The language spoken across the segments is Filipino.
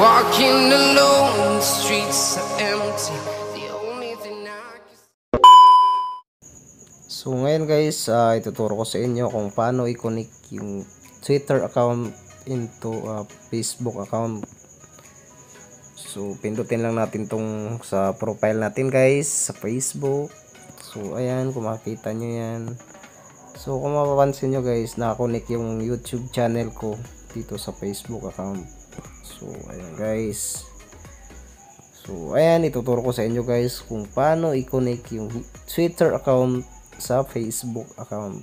Walking alone, the streets are empty. The only thing I can... So ngayon guys, uh, ituturo ko sa inyo kung paano i-connect yung Twitter account into uh, Facebook account. So pindutin lang natin tong sa profile natin guys, sa Facebook. So ayan, kung makita nyo yan. So kung mapapansin nyo guys, nakakonect yung YouTube channel ko dito sa Facebook account. So ayan guys. So ayan, ituturo ko sa inyo guys kung paano i-connect yung Twitter account sa Facebook account.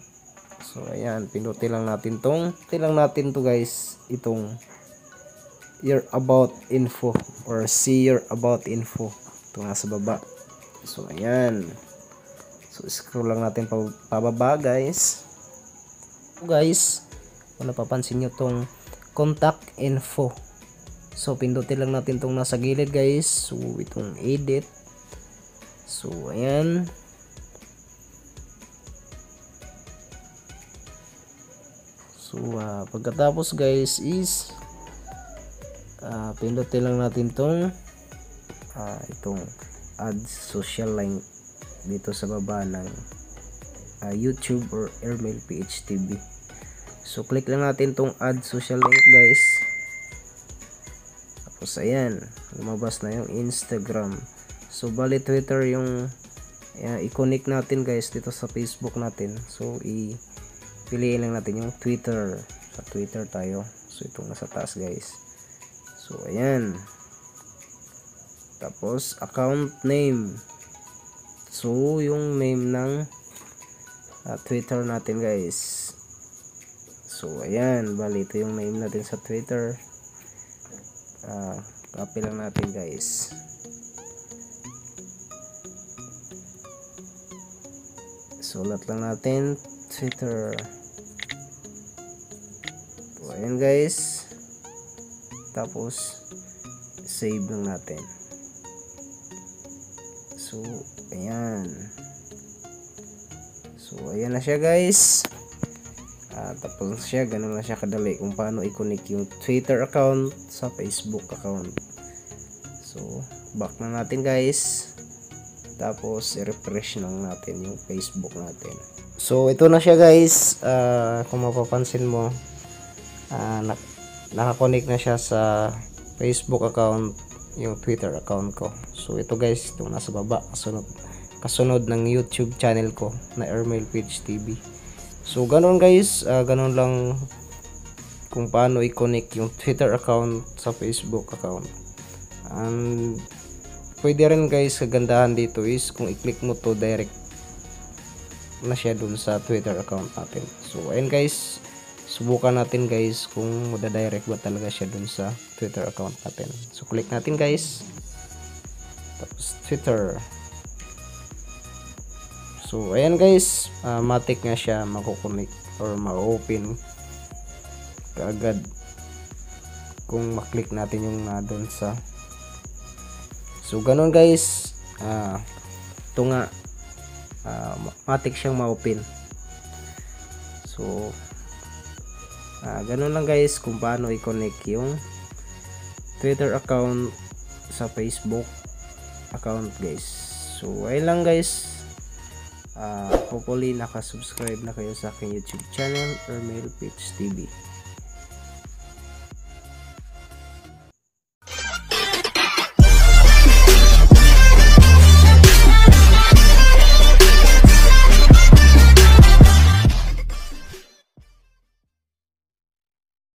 So ayan, pinuti lang natin tong, pinuti lang natin to guys, itong your about info or see your about info. Ito nga sa baba. So ayan. So scroll lang natin pa, pababa guys. So, guys, kung napapansin nyo tong contact info. So pindutin lang natin tong nasa gilid guys. So itong edit. So ayan. So, ah, pagkatapos guys is ah pindutin lang natin tong ah, itong add social link dito sa baba ng ah, YouTube or Airmail PH TV. So, click lang natin tong add social link guys. Tapos, ayan. Lumabas na yung Instagram. So, bali Twitter yung i-connect natin guys dito sa Facebook natin. So, i- piliin lang natin yung Twitter. Sa Twitter tayo. So, itong nasa taas guys. So, ayan. Tapos, account name. So, yung name ng ah, Twitter natin guys. So, ayan. Bali, ito yung name natin sa Twitter. Ah, copy lang natin guys. Sulat lang natin Twitter. So, ayan guys. Tapos, save lang natin. So, ayan. So, ayan na siya guys. Ah, tapos siya, ganun na siya kadali kung paano i-connect yung Twitter account sa Facebook account. So, back na natin guys. Tapos, i-refresh lang natin yung Facebook natin. So, ito na siya guys. Ah, kung mapapansin mo, ah, nak nakakonect na siya sa Facebook account, yung Twitter account ko. So, ito guys, itong nasa baba, kasunod, kasunod ng YouTube channel ko na Airmail Page TV. So, ganun guys, ah, ganun lang kung paano i-connect yung Twitter account sa Facebook account. And, pwede rin guys, kagandahan dito is kung i-click mo to direct na siya dun sa Twitter account natin. So, ayun guys, subukan natin guys kung madadirect ba talaga siya dun sa Twitter account natin. So, click natin guys. Tapos, Twitter. So, ayan guys, uh, matik nga siya makukunik or ma-open kaagad kung maklik natin yung na dun sa So, ganun guys, ah, ito nga, ah, matik siyang ma-open. So, ah, ganun lang guys kung paano i-connect yung Twitter account sa Facebook account guys. So, ayun lang guys. Ah, hopefully nakasubscribe na kayo sa aking YouTube channel or Mail Page TV.